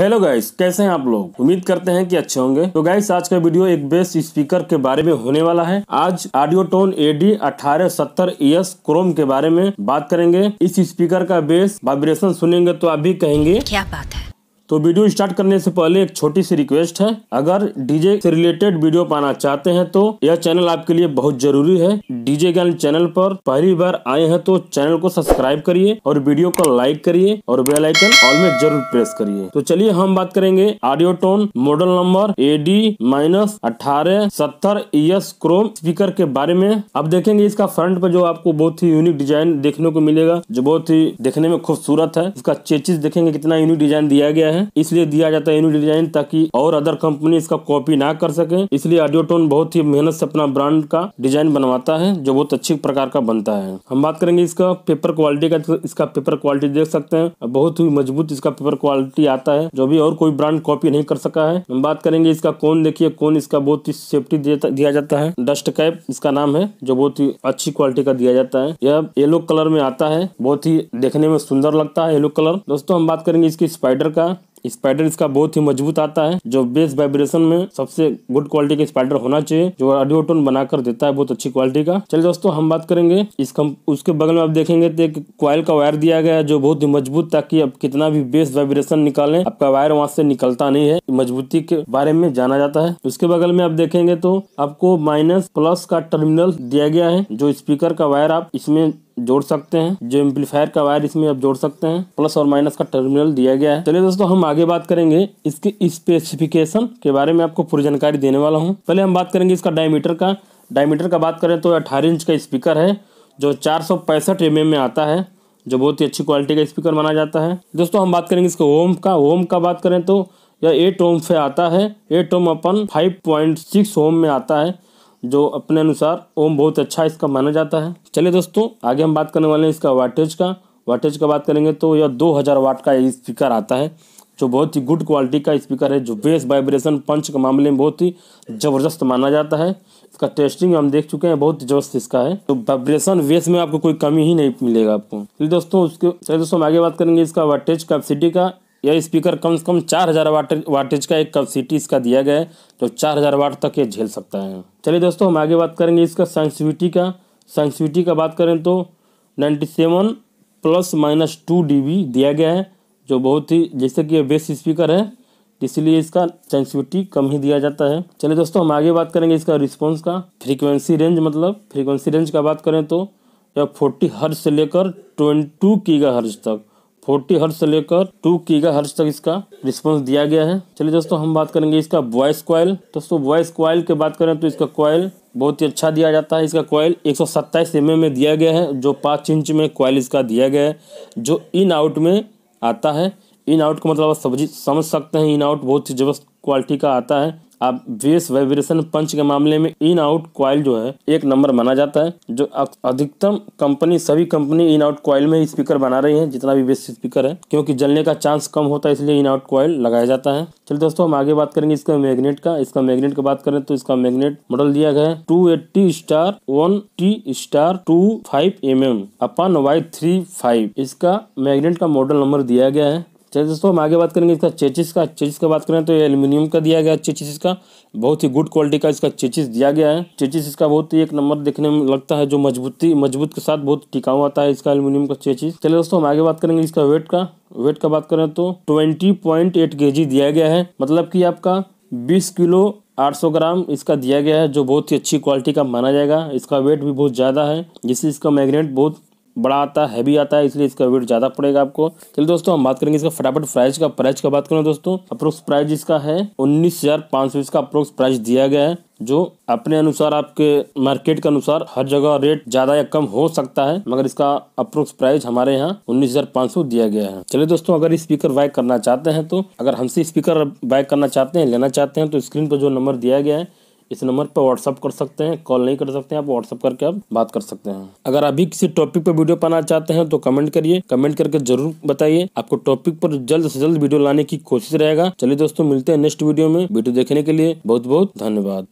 Hello guys कैसे हैं आप लोग? उम्मीद करते हैं कि अच्छे होंगे। तो गाइस आज का वीडियो एक बेस्ट स्पीकर के बारे में होने वाला है। आज ऑडियो टोन ए डी अठारह सत्तर एस क्रोम के बारे में बात करेंगे। इस स्पीकर का बेस वाइब्रेशन सुनेंगे तो आप भी कहेंगे, क्या बात है? तो वीडियो स्टार्ट करने से पहले एक छोटी सी रिक्वेस्ट है। अगर डीजे से रिलेटेड वीडियो पाना चाहते हैं तो यह चैनल आपके लिए बहुत ज़रूरी है। डीजे ज्ञान चैनल पर पहली बार आए हैं तो चैनल को सब्सक्राइब करिए और वीडियो को लाइक करिए और बेल आइकन ऑल में ज़रूर प्रेस करिए। तो चलिए हम बात करेंगे audio tone model number A D minus अठारह सत्तर एस क्रोम स्पीकर के बारे में। अब देखेंगे इसका फ्रंट पर जो आपको बहुत ही यूनिक डिज़ाइन देखने को मिलेगा, जो बहुत ही देखने में खूबसूरत है। इसका चेचिस देखेंगे कितना यूनिक डिज़ाइन दिया गया है। इसलिए दिया जाता है डिज़ाइन ताकि और अदर कंपनी इसका कॉपी ना कर सके। इसलिए ऑडियोटोन बहुत ही मेहनत से अपना ब्रांड का डिज़ाइन बनवाता है, जो बहुत अच्छी प्रकार का बनता है। हम बात करेंगे इसका पेपर क्वालिटी का तो इसका पेपर क्वालिटी देख सकते हैं। बहुत ही मज़बूत इसका पेपर क्वालिटी आता है, जो भी और कोई ब्रांड कॉपी नहीं कर सका है। हम बात करेंगे इसका कौन देखिए, कौन इसका बहुत ही सेफ्टी दिया जाता है। डस्ट कैप इसका नाम है, जो बहुत ही अच्छी क्वालिटी का दिया जाता है। यह येलो कलर में आता है, बहुत ही देखने में सुंदर लगता है येलो कलर दोस्तों, हम बात करेंगे इसकी स्पाइडर का। स्पाइडर इसका बहुत ही मज़बूत आता है जो बेस वाइब्रेशन में सबसे गुड क्वालिटी का स्पाइडर होना चाहिए जो ऑडियो टोन बनाकर देता है बहुत अच्छी क्वालिटी का। चलिए दोस्तों हम बात करेंगे इस कम, उसके बगल में आप देखेंगे तो एक क्वाइल का वायर दिया गया है जो बहुत ही मज़बूत ताकि आप कितना भी बेस वाइब्रेशन निकाले आपका वायर वहाँ से निकलता नहीं है। मजबूती के बारे में जाना जाता है। उसके बगल में आप देखेंगे तो आपको माइनस प्लस का टर्मिनल दिया गया है जो स्पीकर का वायर आप इसमें जोड़ सकते हैं। जो एम्पलीफायर का वायर इसमें आप जोड़ सकते हैं। प्लस और माइनस का टर्मिनल दिया गया है। चलिए दोस्तों, हम आगे बात करेंगे इसके स्पेसिफिकेशन के बारे में। आपको पूरी जानकारी देने वाला हूँ। पहले हम बात करेंगे इसका डायमीटर का। डायमीटर का बात करें तो अठारह इंच का स्पीकर है, जो चार सौ पैंसठ एम एम में आता है, जो बहुत ही अच्छी क्वालिटी का स्पीकर माना जाता है। दोस्तों, हम बात करेंगे इसका ओम का। ओम का बात करें तो यह एट ओम से आता है। एट ओम अपन फाइव पॉइंट सिक्स ओम में आता है। जो अपने अनुसार ओम बहुत अच्छा इसका माना जाता है। चलिए दोस्तों, आगे हम बात करने वाले हैं इसका वाटेज का। वाटेज का बात करेंगे तो यह 2000 वाट का स्पीकर आता है, जो बहुत ही गुड क्वालिटी का स्पीकर है, जो बेस वाइब्रेशन पंच के मामले में बहुत ही ज़बरदस्त माना जाता है। इसका टेस्टिंग हम देख चुके हैं, बहुत ज़बरदस्त इसका है। तो वाइब्रेशन वेस में आपको कोई कमी ही नहीं मिलेगा आपको। चलिए दोस्तों, उसके चलिए दोस्तों, हम आगे बात करेंगे इसका वाटेज कैपेसिटी का। यह स्पीकर कम से कम चार हज़ार वाटेज का एक कैपेसिटी इसका दिया गया है जो चार हज़ार वाट तक ये झेल सकता है। चलिए दोस्तों, हम आगे बात करेंगे इसका सेंसिविटी का। सेंसिविटी का बात करें तो ninety seven plus minus two D दिया गया है, जो बहुत ही, जैसे कि ये बेस स्पीकर है, इसलिए इसका सेंसिविटी कम ही दिया जाता है। चलिए दोस्तों, हम आगे बात करेंगे इसका रिस्पॉन्स का। फ्रीक्वेंसी रेंज मतलब फ्रीक्वेंसी रेंज का बात करें तो यह फोर्टी हर्ज से लेकर ट्वेंटी टू हर्ज तक। फोर्टी हर्ज से लेकर टू गीगा हर्ज तक इसका रिस्पॉन्स दिया गया है। चलिए दोस्तों, हम बात करेंगे इसका वॉइस क्वाइल दोस्तों वॉइस क्वाइल की बात करें तो इसका क्वाइल बहुत ही अच्छा दिया जाता है। इसका कॉयल एक सौ सत्ताईस एम में दिया गया है, जो पाँच इंच में कॉयल इसका दिया गया है, जो इन आउट में आता है। इन आउट का मतलब आप समझ सकते हैं इन आउट बहुत ही ज़बरदस्त क्वालिटी का आता है। आप बेस वाइब्रेशन पंच के मामले में इन आउट क्वाइल जो है, एक नंबर माना जाता है, जो अधिकतम कंपनी सभी कंपनी इन आउट क्वाइल में स्पीकर बना रही है, जितना भी बेस स्पीकर है, क्योंकि जलने का चांस कम होता है, इसलिए इन आउट क्वाइल लगाया जाता है। चलिए दोस्तों, हम आगे बात करेंगे इसका मैग्नेट का। इसका मैग्नेट की बात करें तो इसका मैग्नेट मॉडल दिया गया है two star one T star two five M M अपन वाई थ्री फाइव इसका मैग्नेट का मॉडल नंबर दिया गया है। चलिए दोस्तों, हम आगे बात करेंगे इसका चेचिस का। चेचिस का बात करें तो ये एल्यूमिनियम का दिया गया चेचिस इसका। बहुत ही गुड क्वालिटी का इसका चेचिस दिया गया है। चेचिस इसका बहुत ही एक नंबर देखने में लगता है, जो मजबूती, मज़बूत के साथ बहुत टिकाऊ आता है इसका एल्यूमिनियम का चेचिस चलिए दोस्तों, हम आगे बात करेंगे इसका वेट का। वेट का बात करें तो ट्वेंटी पॉइंट एट के जी दिया गया है। मतलब की आपका बीस किलो 800 ग्राम इसका दिया गया है, जो बहुत ही अच्छी क्वालिटी का माना जाएगा। इसका वेट भी बहुत ज़्यादा है, जिससे इसका मैग्नेट बहुत बड़ा आता है हैवी आता है, इसलिए इसका वेट ज़्यादा पड़ेगा आपको। चलिए दोस्तों, हम बात करेंगे इसका फटाफट प्राइस का। प्राइस का बात करें दोस्तों अप्रोक्स प्राइस इसका है उन्नीस हज़ार पाँच सौ इसका अप्रोक्स प्राइस दिया गया है, जो अपने अनुसार, आपके मार्केट के अनुसार हर जगह रेट ज़्यादा या कम हो सकता है, मगर इसका अप्रोक्स प्राइस हमारे यहाँ उन्नीस हज़ार पाँच सौ दिया गया है। चलिए दोस्तों, अगर स्पीकर बाय करना चाहते हैं तो अगर हमसे स्पीकर बाय करना चाहते हैं, लेना चाहते हैं तो स्क्रीन पर जो नंबर दिया गया है इस नंबर पर व्हाट्सअप कर सकते हैं कॉल नहीं कर सकते हैं, आप व्हाट्सअप करके आप बात कर सकते हैं। अगर अभी किसी टॉपिक पर वीडियो पाना चाहते हैं तो कमेंट करिए। कमेंट करके ज़रूर बताइए। आपको टॉपिक पर जल्द से जल्द वीडियो लाने की कोशिश रहेगा। चलिए दोस्तों, मिलते हैं नेक्स्ट वीडियो में वीडियो देखने के लिए। बहुत बहुत धन्यवाद।